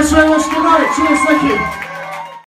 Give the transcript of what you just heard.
Thanks very much. Good night. Cheers. Thank you.